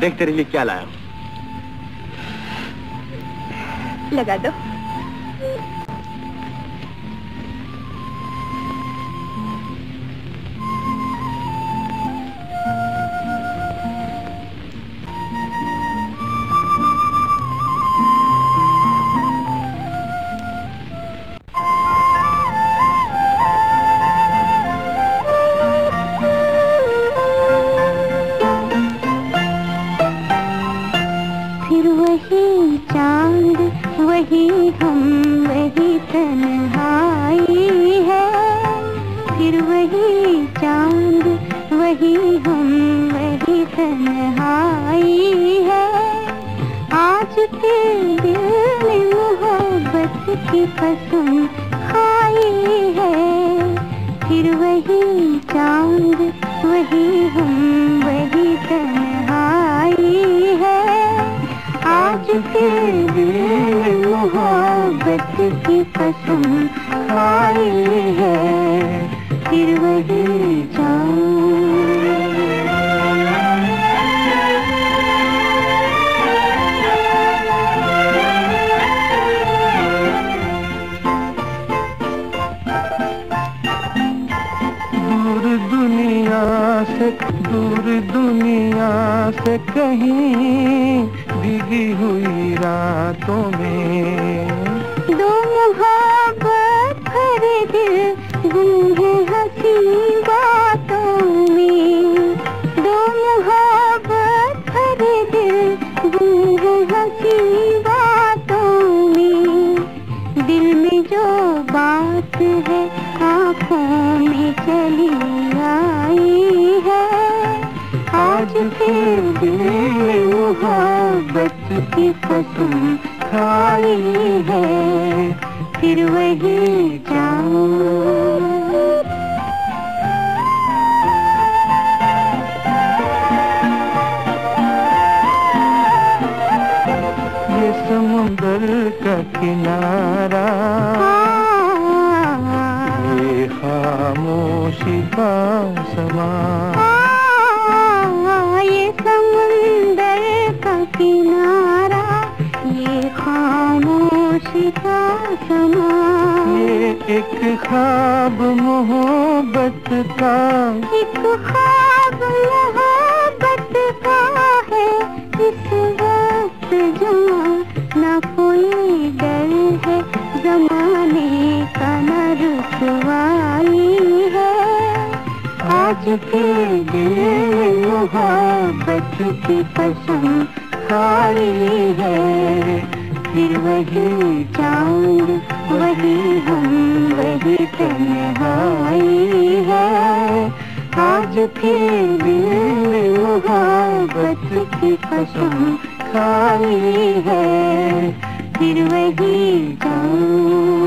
دیکھتے رہیے کیا لایا ہوں۔ لگا دو۔ وہی چاند، وہی ہم، وہی تنہائی ہے۔ پھر وہی چاند، وہی ہم، وہی تنہائی ہے۔ آج پھر دل میں محبت کی قسم کھائی ہے۔ محبت کی قسم کھائی ہے پھر وہی چاند دور دنیا سے کہیں بھیگی ہوئی راتوں میں۔ دو محبت بھرے دل گم ہے ہنسی باتوں میں۔ دو محبت بھرے دل گم ہے ہنسی باتوں میں۔ دل میں جو بات ہے، آنکھوں میں چلی۔ آج پھر دل محبت کی قسم کھائی ہے۔ پھر وہی جاؤں۔ یہ سمندر کا کنارہ خواب محبت کا۔ ایک خواب محبت کا ہے۔ اس وقت جہاں نہ کوئی ڈر ہے۔ زمانے کا نہ رسوائی ہے۔ آج پھر دل میں محبت کی قسم کھائی ہے۔ پھر وہی چاند، وہی ہم بھی تنہائی ہے، آج پھر دل میں محبت کی قسم کھائی ہے، پھر وہی چاند